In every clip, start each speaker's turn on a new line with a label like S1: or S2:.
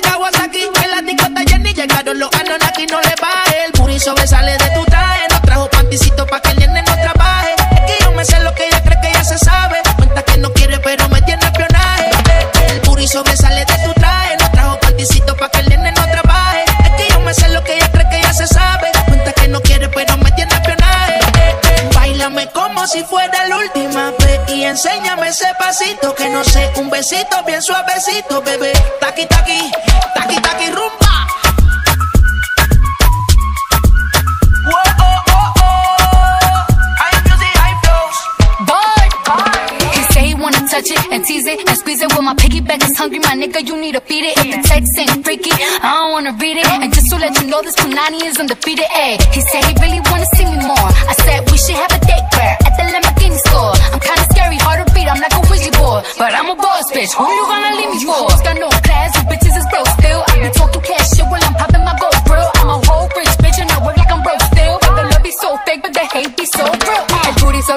S1: Kawasaki, que la discota ni llegaron los Anunnaki, no le y enséñame ese pasito que no sé, un besito bien suavecito, bebé. Taqui taqui, taqui
S2: my piggyback is hungry, my nigga. You need to feed it. If the text ain't freaky, I don't wanna read it. And just to let you know, this Punani is undefeated. Ay, he said he really wanna see me more. I said we should have a date where at the Lamborghini store. I'm kinda scary, hard to beat. I'm like a Ouija board, but I'm a boss bitch. Who you gonna leave me for? Got no class, you bitches is broke still. I be talking cash shit while I'm popping my gold grill. I'm a whole rich bitch and I work like I'm broke still. But the love be so fake, but the hate be so real.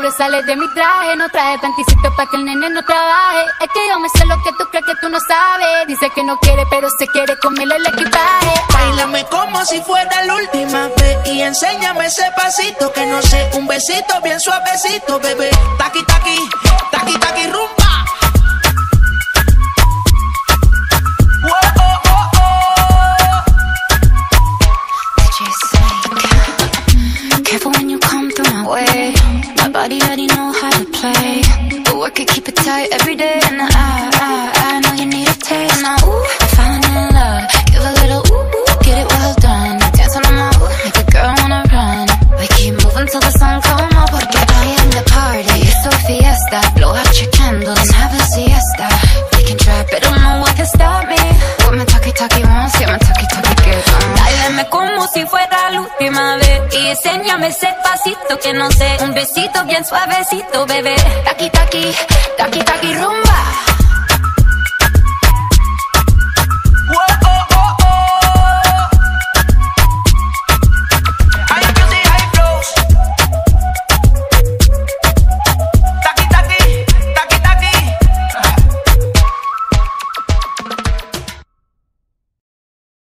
S2: El booty sobresale de mi traje, no traje panticito pa' que el nene no trabaje. Es que yo me sé lo que tú crees que tú no sabes. Dice que no quiere, pero se quiere comerle el equipaje.
S1: Bailame como si fuera la última vez y enséñame ese pasito que no sé, un besito bien suavecito, bebé. Taqui taqui
S3: body already know how to play. But work it, keep it tight every day. And I, I, I know you need a taste. I, ooh, I'm falling in love. Give a little ooh, ooh, get it well done. Dancing on my ooh, make a girl wanna run. We keep moving till the sun come up. Porque I am the party. It's a fiesta. Blow out your candles and have a
S4: enséñame ese pasito que no sé. Un besito bien suavecito, bebé. Taqui, taqui, taqui, taqui, rumba